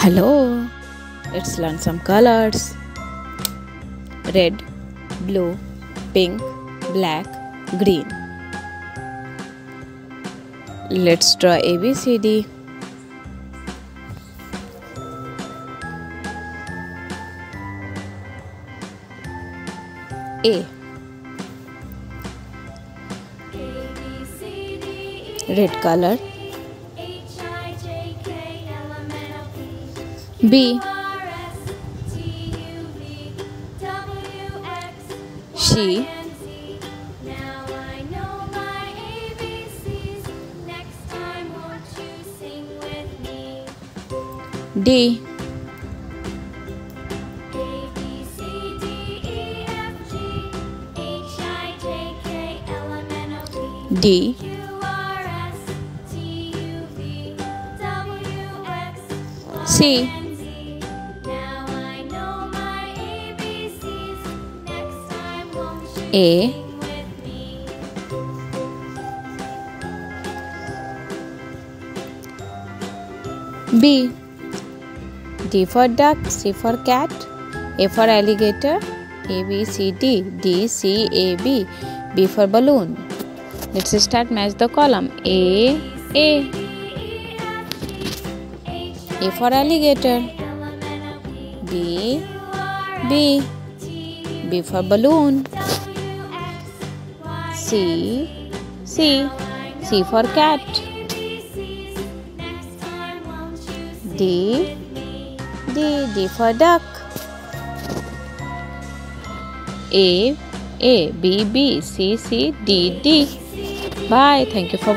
Hello, let's learn some colors red, blue, pink, black, green. Let's draw ABCD. A red color with me? D. A B C D E F G H I J K L M N O P. D. Q R S T U V W X C A? B. D for duck, C for cat, A for alligator, A B C D, D C A B, B for balloon. Let's start match the column. A A. A for alligator, B B. B for balloon, C C C for cat, D D D for duck. A A B B C C D D. Bye. Thank you for